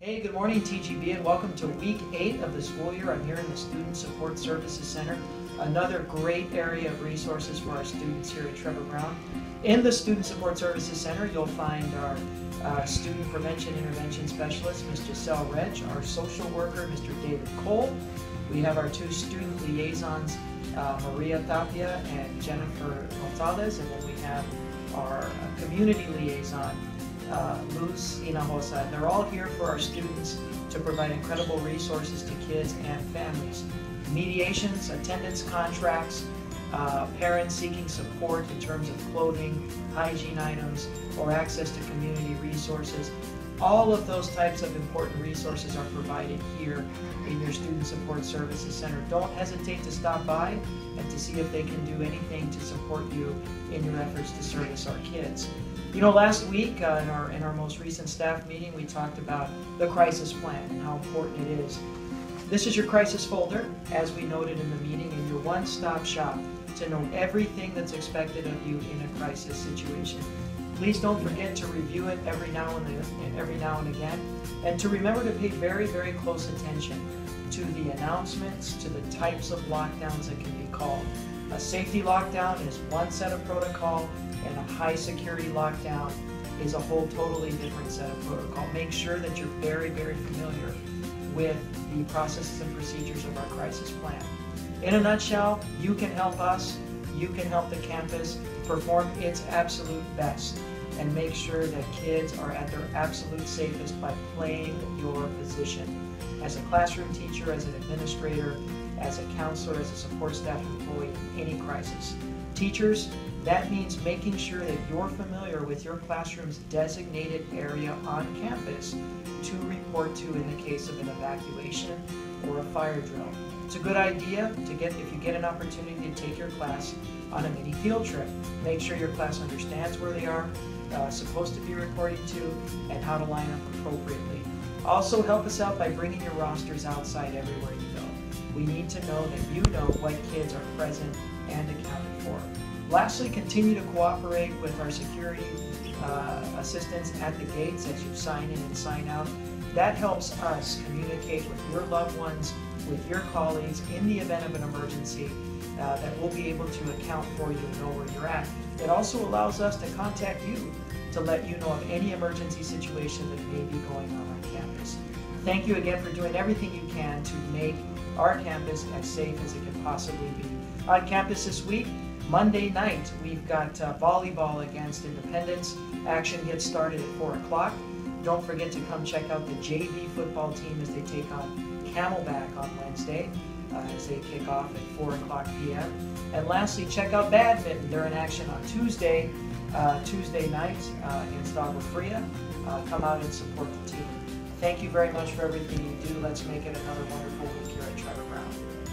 Hey, good morning, TGB, and welcome to week eight of the school year. I'm here in the Student Support Services Center, another great area of resources for our students here at Trevor Browne. In the Student Support Services Center, you'll find our uh, Student Prevention Intervention Specialist, Ms. Giselle Reg, our social worker, Mr. David Cole. We have our two student liaisons, uh, Maria Tapia and Jennifer Gonzalez, and then we have our uh, community liaison, uh, Hinojosa. And they're all here for our students to provide incredible resources to kids and families. Mediations, attendance contracts, uh, parents seeking support in terms of clothing, hygiene items, or access to community resources. All of those types of important resources are provided here in your Student Support Services Center. Don't hesitate to stop by and to see if they can do anything to support you in your efforts to service our kids. You know, last week uh, in our in our most recent staff meeting, we talked about the crisis plan and how important it is. This is your crisis folder, as we noted in the meeting, and your one-stop shop to know everything that's expected of you in a crisis situation. Please don't forget to review it every now and then, every now and again, and to remember to pay very, very close attention to the announcements, to the types of lockdowns that can be called. A safety lockdown is one set of protocol, and a high security lockdown is a whole totally different set of protocol. Make sure that you're very, very familiar with the processes and procedures of our crisis plan. In a nutshell, you can help us, you can help the campus perform its absolute best and make sure that kids are at their absolute safest by playing your position. As a classroom teacher, as an administrator, as a counselor, as a support staff employee in any crisis. Teachers, that means making sure that you're familiar with your classroom's designated area on campus to report to in the case of an evacuation or a fire drill. It's a good idea to get, if you get an opportunity to take your class on a mini field trip. Make sure your class understands where they are uh, supposed to be reporting to and how to line up appropriately. Also help us out by bringing your rosters outside everywhere you go. We need to know that you know what kids are present and accounted for. Lastly, continue to cooperate with our security uh, assistants at the gates as you sign in and sign out. That helps us communicate with your loved ones, with your colleagues in the event of an emergency uh, that we'll be able to account for you and know where you're at. It also allows us to contact you to let you know of any emergency situation that may be going on on campus. Thank you again for doing everything you can to make our campus as safe as it can possibly be. On campus this week, Monday night, we've got uh, volleyball against Independence. Action gets started at 4 o'clock. Don't forget to come check out the JV football team as they take on Camelback on Wednesday uh, as they kick off at 4 o'clock p.m. And lastly, check out badminton. They're in action on Tuesday, uh, Tuesday night uh, against Agua Fria. Uh, come out and support the team. Thank you very much for everything you do. Let's make it another wonderful week here at Trevor Browne.